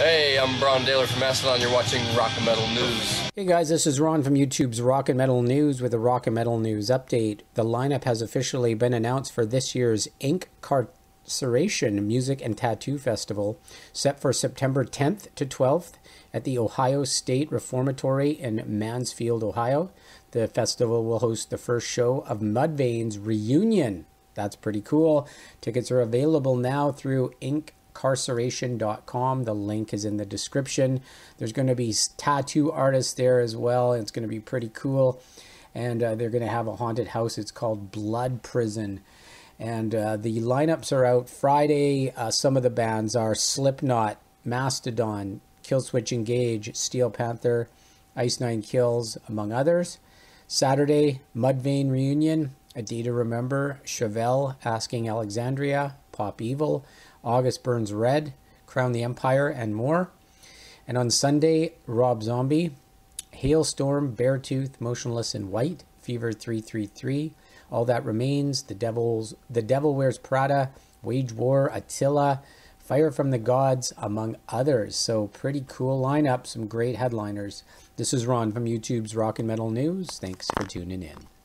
Hey, I'm Brann Dailor from Mastodon. You're watching Rock and Metal News. Hey guys, this is Ron from YouTube's Rock and Metal News with a Rock and Metal News update. The lineup has officially been announced for this year's Ink Carceration Music and Tattoo Festival, set for September 10th to 12th at the Ohio State Reformatory in Mansfield, Ohio. The festival will host the first show of Mudvayne's Reunion. That's pretty cool. Tickets are available now through Ink carceration.com. The link is in the description. There's going to be tattoo artists there as well. It's going to be pretty cool. And uh, they're going to have a haunted house. It's called Blood Prison. And uh, the lineups are out Friday. Uh, some of the bands are Slipknot, Mastodon, Killswitch Engage, Steel Panther, Ice Nine Kills, among others. Saturday, Mudvayne Reunion, A Day to Remember, Chevelle, Asking Alexandria, Pop Evil, August Burns Red, Crown the Empire, and more. And on Sunday, Rob Zombie, Halestorm, Beartooth, Motionless in White, Fever 333, All That Remains, The Devil's The Devil Wears Prada, Wage War, Attila, Fire from the Gods, among others. So pretty cool lineup, some great headliners. This is Ron from YouTube's Rock and Metal News. Thanks for tuning in.